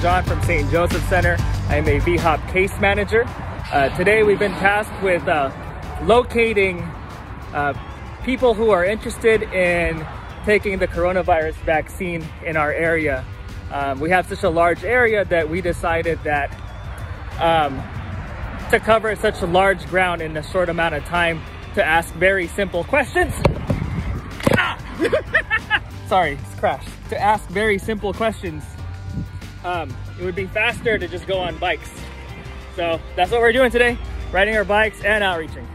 John from St. Joseph Center. I'm a VHOP case manager. Uh, today we've been tasked with uh, locating uh, people who are interested in taking the coronavirus vaccine in our area. Um, we have such a large area that we decided that um, to cover such a large ground in a short amount of time to ask very simple questions. Sorry, it's crashed. To ask very simple questions. Um, it would be faster to just go on bikes. So that's what we're doing today, riding our bikes and outreaching.